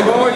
Thank boys.